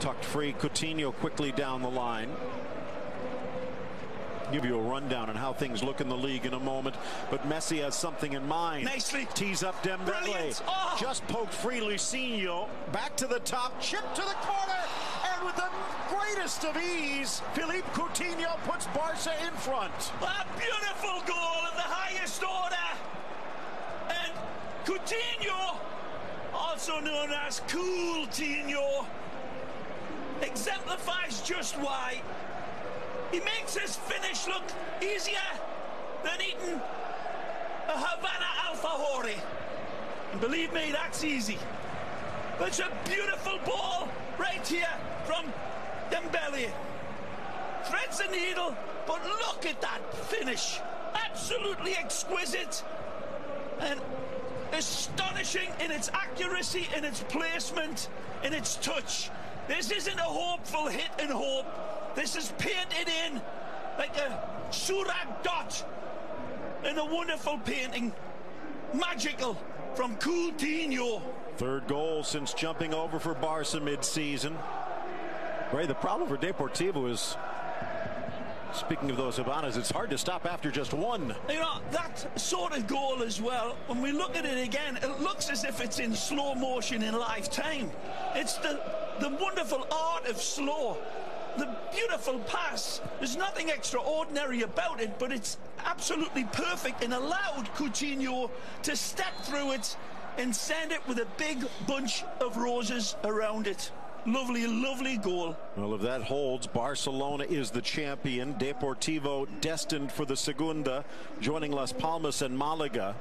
tucked free. Coutinho quickly down the line. Give you a rundown on how things look in the league in a moment, but Messi has something in mind. Nicely. Tees up Dembele. Oh. Just poked free Luisinho. Back to the top, chip to the corner, and with the greatest of ease, Philippe Coutinho puts Barca in front. A beautiful goal of the highest order. And Coutinho, also known as Cool Coutinho, exemplifies just why he makes his finish look easier than eating a Havana Alfajore. And believe me, that's easy. But it's a beautiful ball right here from Dembele. Threads the needle, but look at that finish. Absolutely exquisite and astonishing in its accuracy, in its placement, in its touch. This isn't a hopeful hit and hope. This is painted in like a Seurat dot in a wonderful painting. Magical from Coutinho. Third goal since jumping over for Barca mid-season. Ray, the problem for Deportivo is, speaking of those Havanas, it's hard to stop after just one. You know, that sort of goal as well, when we look at it again, it looks as if it's in slow motion in lifetime. It's the, the wonderful art of slow the beautiful pass. There's nothing extraordinary about it, but it's absolutely perfect and allowed Coutinho to step through it and send it with a big bunch of roses around it. Lovely, lovely goal. Well, if that holds, Barcelona is the champion. Deportivo destined for the Segunda, joining Las Palmas and Malaga.